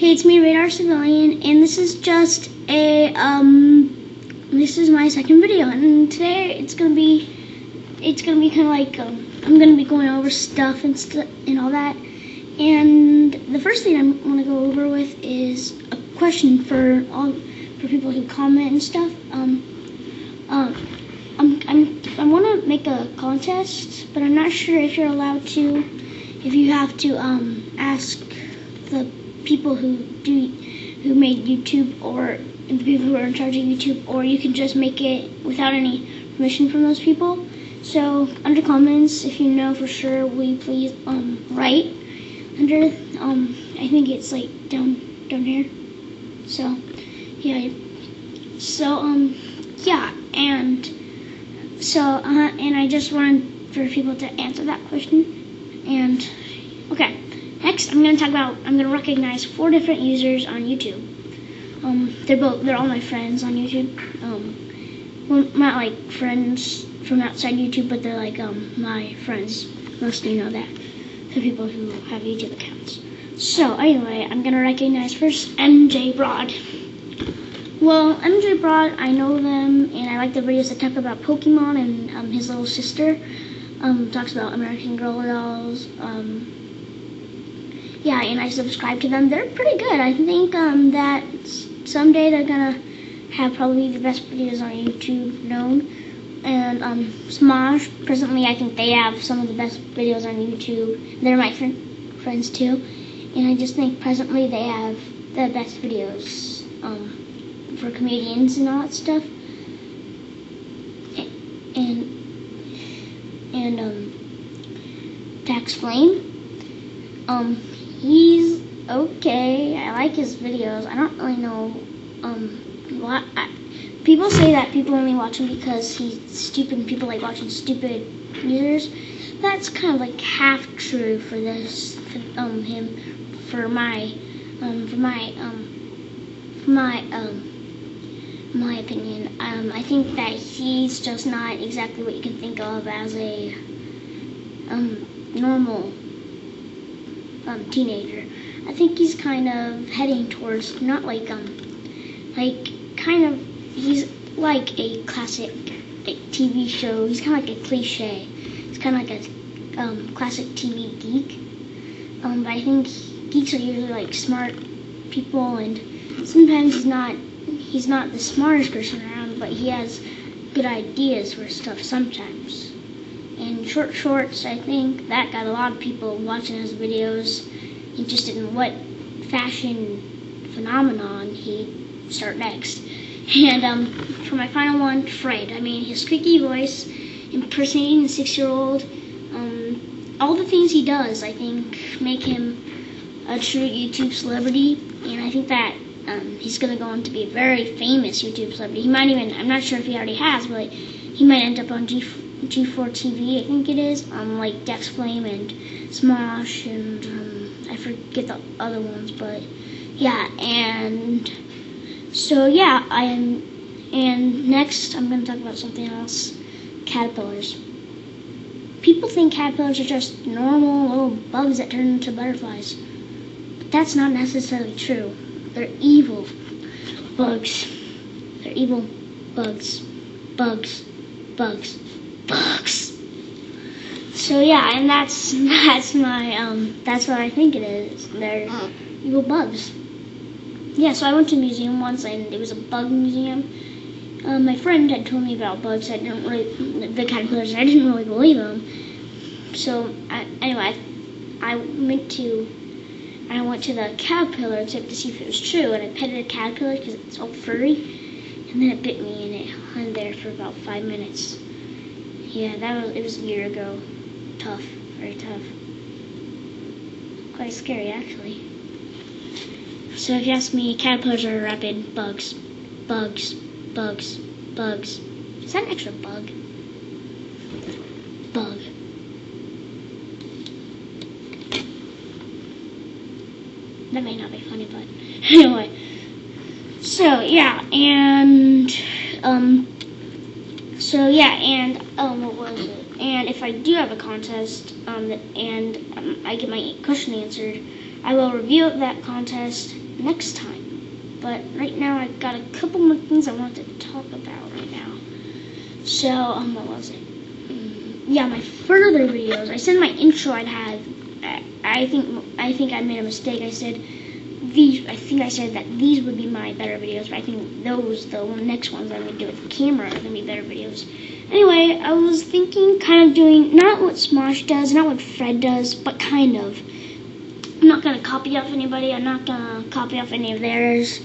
Hey, it's me, Radar Civilian, and this is just a um. This is my second video, and today it's gonna be, it's gonna be kind of like um, I'm gonna be going over stuff and stuff and all that. And the first thing I want to go over with is a question for all for people who comment and stuff. Um, um, I'm, I'm I want to make a contest, but I'm not sure if you're allowed to. If you have to um ask the people who do who made YouTube or the people who are in charge of YouTube, or you can just make it without any permission from those people. So under comments, if you know for sure, will you please um write under um I think it's like down down here. So yeah, so um yeah, and so uh, and I just wanted for people to answer that question, I'm to talk about, I'm to recognize four different users on YouTube. Um, they're both, they're all my friends on YouTube. Um, well, not like friends from outside YouTube, but they're like um, my friends. Most of you know that. The people who have YouTube accounts. So, anyway, I'm to recognize first MJ Broad. Well, MJ Broad, I know them, and I like the videos that talk about Pokemon and um, his little sister. Um, talks about American Girl dolls. Um, yeah, and I subscribe to them. They're pretty good. I think um, that someday they're gonna have probably the best videos on YouTube known. And um, Smosh, presently I think they have some of the best videos on YouTube. They're my fr- friends too. And I just think presently they have the best videos um, for comedians and all that stuff. And and um, Dax Flame. Um, he's okay. I like his videos. I don't really know um what I, people say that people only watch him because he's stupid and people like watching stupid users. That's kind of like half true for this for, um him for my um for my um for my um my opinion. Um I think that he's just not exactly what you can think of as a um normal um, teenager. I think he's kind of heading towards not like um like kind of he's like a classic like TV show. He's kind of like a cliche. He's kind of like a um, classic TV geek. Um, but I think geeks are usually like smart people, and sometimes he's not he's not the smartest person around, but he has good ideas for stuff sometimes and short shorts, I think that got a lot of people watching his videos interested in what fashion phenomenon he'd start next. And um, for my final one, Fred. I mean, his squeaky voice, impersonating a six-year-old, um, all the things he does, I think, make him a true YouTube celebrity. And I think that um, he's going to go on to be a very famous YouTube celebrity. He might even, I'm not sure if he already has, but he might end up on G G4 TV, I think it is, um, like Dax Flame and Smosh, and um, I forget the other ones, but yeah, and so yeah, I am, and next I'm going to talk about something else caterpillars. People think caterpillars are just normal little bugs that turn into butterflies, but that's not necessarily true. They're evil bugs. They're evil bugs. Bugs. Bugs bugs. So yeah, and that's that's my um that's what I think it is. They're evil bugs. Yeah, so I went to a museum once and it was a bug museum. Um, my friend had told me about bugs. I didn't really the caterpillars. I didn't really believe them. So I, anyway, I went to I went to the caterpillar except to see if it was true, and I petted a caterpillar because it's all furry, and then it bit me, and it hung there for about five minutes. Yeah, that was it was a year ago. Tough, very tough. Quite scary actually. So if you ask me, caterpillars are rapid bugs. Bugs. Bugs. Bugs. Is that an extra bug? Bug. That may not be funny, but anyway. So yeah, and um so yeah, and um, what was it? And if I do have a contest, um, and um, I get my question answered, I will review that contest next time. But right now, I've got a couple more things I want to talk about right now. So, um, what was it? Mm, yeah, my further videos. I said my intro I'd have. I, I think I think I made a mistake. I said these. I think I said that these would be my better videos, but I think those, the next ones I'm gonna do with the camera, are gonna be better videos. Anyway, I was thinking, kind of doing not what Smosh does, not what Fred does, but kind of. I'm not gonna copy off anybody. I'm not gonna copy off any of theirs.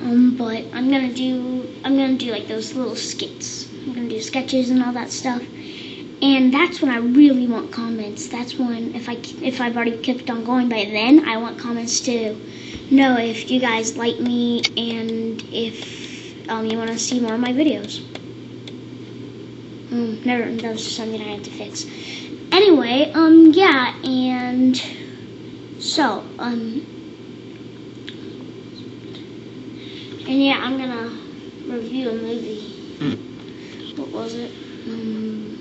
Um, but I'm gonna do. I'm gonna do like those little skits. I'm gonna do sketches and all that stuff. And that's when I really want comments. That's when if I if I've already kept on going by then, I want comments to know if you guys like me and if um, you want to see more of my videos. Um, never, that was just something I had to fix. Anyway, um, yeah, and so, um, and yeah, I'm gonna review a movie. What was it? Um,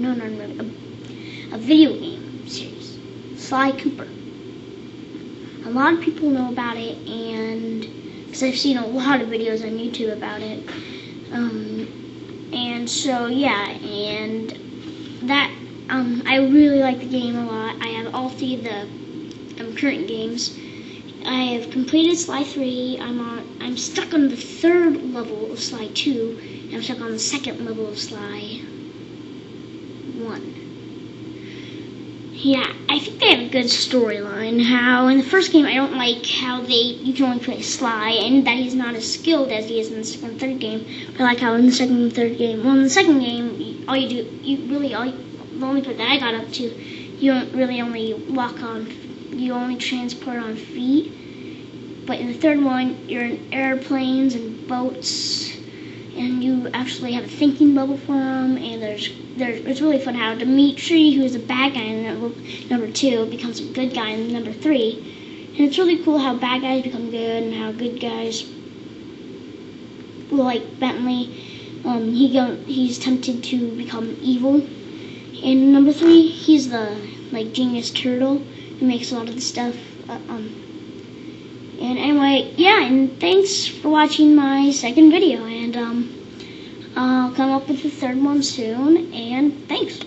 no, no, no, a, a video game series, Sly Cooper. A lot of people know about it, and because I've seen a lot of videos on YouTube about it. Um, and so yeah, and that um, I really like the game a lot. I have all three of the um, current games. I have completed Sly 3. I'm on. I'm stuck on the third level of Sly 2. And I'm stuck on the second level of Sly 1. Yeah, I think they have a good storyline. How in the first game I don't like how they you can only play Sly and that he's not as skilled as he is in the second and third game. But I like how in the second and third game, well in the second game, all you do you really all the only part that I got up to, you don't really only walk on, you only transport on feet. But in the third one, you're in airplanes and boats, and you actually have a thinking bubble for them. And there's there's it's really fun how Dimitri, who is a bad guy in number, number two, becomes a good guy in number three. And it's really cool how bad guys become good and how good guys, like Bentley, um, he go he's tempted to become evil and number three, he's the like genius turtle who makes a lot of the stuff. Uh, um, and anyway, yeah, and thanks for watching my second video. And um, I'll come up with the third one soon. And thanks.